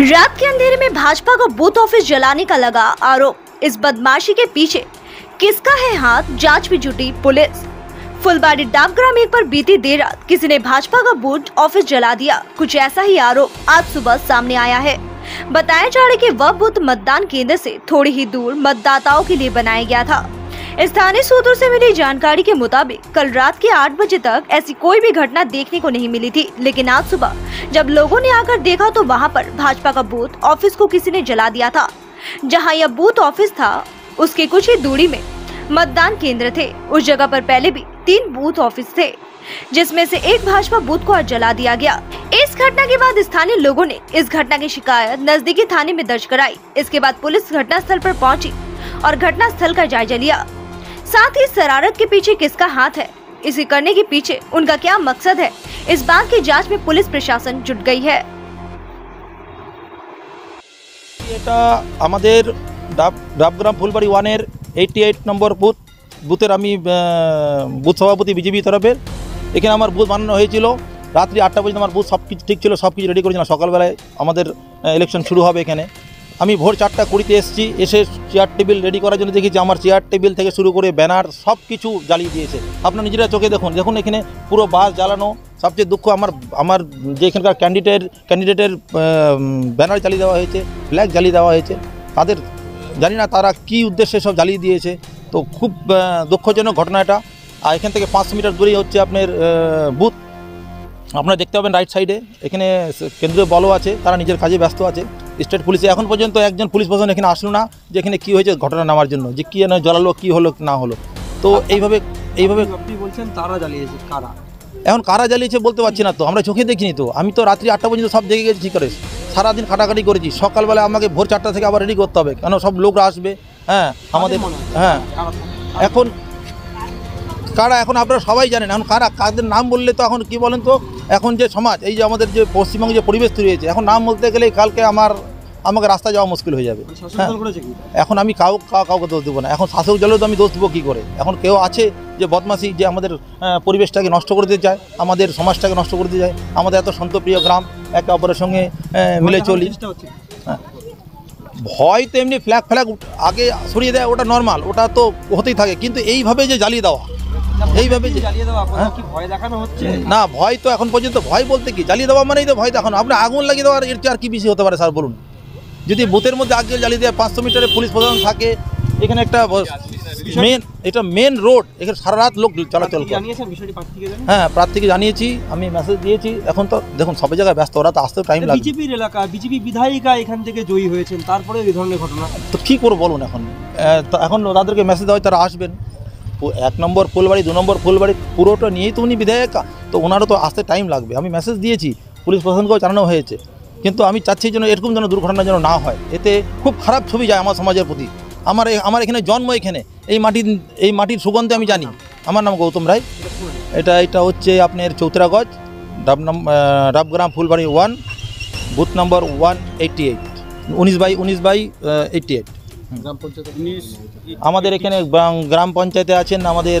रात के अंधेरे में भाजपा को बूथ ऑफ़िस जलाने का लगा आरोप। इस बदमाशी के पीछे किसका है हाथ? जाँच में जुटी पुलिस। फुलबाड़ी डाकग्राम एक पर बीती देर रात किसी ने भाजपा का बूथ ऑफ़िस जला दिया। कुछ ऐसा ही आरोप आज सुबह सामने आया है। बताया जा रहा है कि वह बूथ मतदान केंद्र से थोड़ी ही दूर मतदाताओं के लिए बनाया गया था। स्थानीय सूत्रों से मिली जानकारी के मुताबिक, कल रात के आठ बजे तक ऐसी कोई भी घटना देखने को नहीं मिली थी, लेकिन आज सुबह, जब लोगों ने आकर देखा तो वहाँ पर भाजपा का बूथ ऑफ़िस को किसी ने जला दिया था। जहाँ यह बूथ ऑफ़िस था, उसके कुछ ही दूरी में मतदान केंद्र थे। उस जगह पर पहले भी तीन बूथ ऑफ़िस थे, जिसमें से एक भाजपा बूथ को आज जला दिया गया। इस घटना के बाद स्थानीय लोगों ने इस घटना की शिकायत नजदीकी थाने में दर्ज कराई। इसके बाद पुलिस घटनास्थल पर पहुँची और घटनास्थल का जायजा लिया। साथ ही शरारत के पीछे किसका हाथ है इसे करने के पीछे उनका क्या मकसद है इस बात की जांच में पुलिस प्रशासन जुट गई है এটা আমাদের ডাব ডাবগ্রাম ফুলবাড়ি ওয়ানের এইটটি এইট নম্বর বুথ বুথের আমি আহ, বুথ সভাপতি বিজেপি তরফের এখানে আমার বুথ বানানো হয়েছিল রাত্রি আটটা পর্যন্ত আমার বুথ সব কিছু ঠিক ছিল সব কিছু রেডি করেছিলাম সকালবেলায় আমাদের ইলেকশন শুরু হবে এখানে আমি ভোর চারটা কুড়িতে এসেছি, এসে চেয়ার টেবিল রেডি করার জন্য দেখেছি আমার চেয়ার টেবিল থেকে শুরু করে ব্যানার সব কিছু জ্বালিয়ে দিয়েছে। আপনার নিজেরা চোখে দেখুন দেখুন এখানে পুরো বাস জ্বালানো। সবচেয়ে দুঃখ আমার আমার যে এখানকার ক্যান্ডিডেট ক্যান্ডিডেটের ব্যানার জ্বালিয়ে দেওয়া হয়েছে ফ্ল্যাগ জ্বালিয়ে দেওয়া হয়েছে। তাদের, জানি না তারা কি উদ্দেশ্যে সব জ্বালিয়ে দিয়েছে। তো খুব দুঃখজনক ঘটনা এটা। আর এখান থেকে পাঁচশো মিটার দূরেই হচ্ছে আপনার বুথ আপনারা দেখতে পাবেন রাইট সাইডে এখানে কেন্দ্রীয় বলও আছে, তারা নিজের কাজে ব্যস্ত আছে। স্টেট পুলিশে এখন পর্যন্ত একজন পুলিশ প্রশাসন এখানে আসলো না যে এখানে কী হয়েছে ঘটনা নামার জন্য যে কী জ্বালালো কী হলো না হলো। তো এইভাবে এইভাবে আপনি বলছেন তারা জ্বালিয়েছে কারা? এখন কারা জ্বালিয়েছে বলতে পারছি না তো আমরা চোখে দেখিনি তো। আমি তো রাত্রি আটটা পর্যন্ত সব দেখে গেছি করে সারাদিন খাটাখাটি করেছি। সকালবেলা আমাকে ভোর চারটা থেকে আবার রেডি করতে হবে কেন সব লোকরা আসবে হ্যাঁ আমাদের হ্যাঁ এখন কারা এখন আপনারা সবাই জানেন এখন কারা কাদের নাম বললে তো এখন কি বলেন তো? এখন যে সমাজ এই যে আমাদের যে পশ্চিমবঙ্গে যে পরিবেশ তৈরি হয়েছে এখন নাম বলতে গেলে কালকে আমার আমাকে রাস্তা যাওয়া মুশকিল হয়ে যাবে। মানে হ্যাঁ। এখন আমি কাউ কাউ- কাউকে দোষ দেবো না। এখন শাসক দলেও তো আমি দোষ দেবো কী করে? এখন কেউ আছে যে বদমাসি যে আমাদের পরিবেশটাকে নষ্ট করে দিতে চায় আমাদের সমাজটাকে নষ্ট করে দিতে চায় আমাদের এত শান্তপ্রিয় গ্রাম একে অপরের সঙ্গে মিলে চলি। দেখানোর ভয় তো এমনি ফ্ল্যাগ ফ্ল্যাগ আগে সরিয়ে দেয় ওটা নর্মাল ওটা তো হতেই থাকে। কিন্তু এইভাবে যে জ্বালিয়ে দেওয়া এইভাবে হ্যাঁ। না ভয় তো এখন পর্যন্ত ভয় বলতে কি? জ্বালিয়ে দেওয়া মানেই তো ভয় দেখানো। আপনি আগুন লাগিয়ে দেওয়ার এর চেয়ে আর কি বেশি হতে পারে স্যার বলুন? যদি বুথের মধ্যে আগে জ্বালিয়ে দেয় পাঁচশো মিটারে পুলিশ প্রশাসন থাকে এখানে একটা মেন এটা মেন রোড এখানে সারা রাত লোক চলাচল করে। হ্যাঁ প্রার্থীকে জানিয়েছি আমি মেসেজ দিয়েছি। এখন তো দেখুন সব জায়গায় ব্যস্ত ওরা তো আসতেও টাইম লাগবে। বিজেপির এলাকা বিজেপি বিধায়িকা এখান থেকে জয়ী হয়েছেন তারপরে এই ধরনের ঘটনা। তো কী করব বলুন এখন? তো এখন তাদেরকে মেসেজ দেওয়া হয় তারা আসবেন। এক নম্বর ফুলবাড়ি দু নম্বর ফুলবাড়ি পুরোটা নিয়েই তো উনি বিধায়িকা। তো ওনারও তো আসতে টাইম লাগবে। আমি মেসেজ দিয়েছি পুলিশ প্রশাসনকেও জানানো হয়েছে। কিন্তু আমি চাচ্ছি যেন এরকম যেন দুর্ঘটনা যেন না হয়। এতে খুব খারাপ ছবি যায় আমার সমাজের প্রতি। আমার আমার এখানে জন্ম এখানে। এই মাটির এই মাটির সুগন্ধে আমি জানি। আমার নাম গৌতম রায়। এটা এটা হচ্ছে আপনার চৌতরাগজ ডাব নাম Dabgram Phulbari one booth number one eighty eight. উনিশ বাই উনিশ বাই এইটটি এইট। গ্রাম পঞ্চায়েত আমাদের এখানে গ্রাম পঞ্চায়েতে আছেন আমাদের